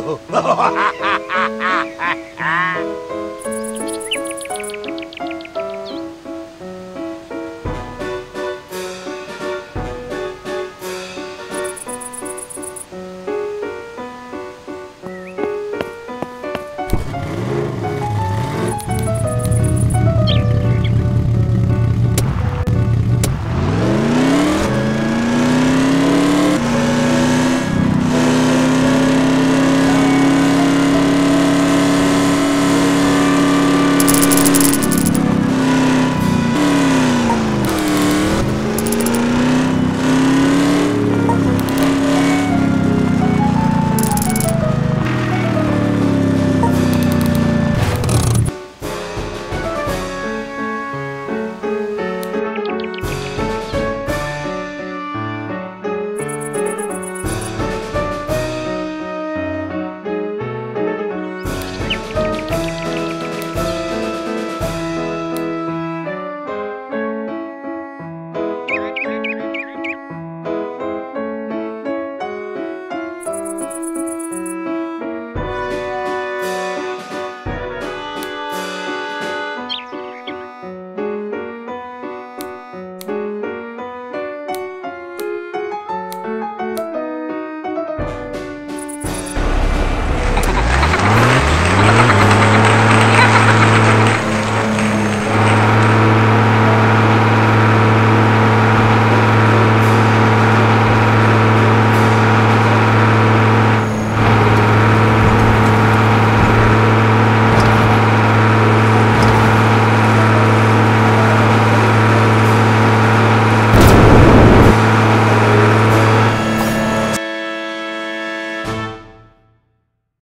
¡Ja,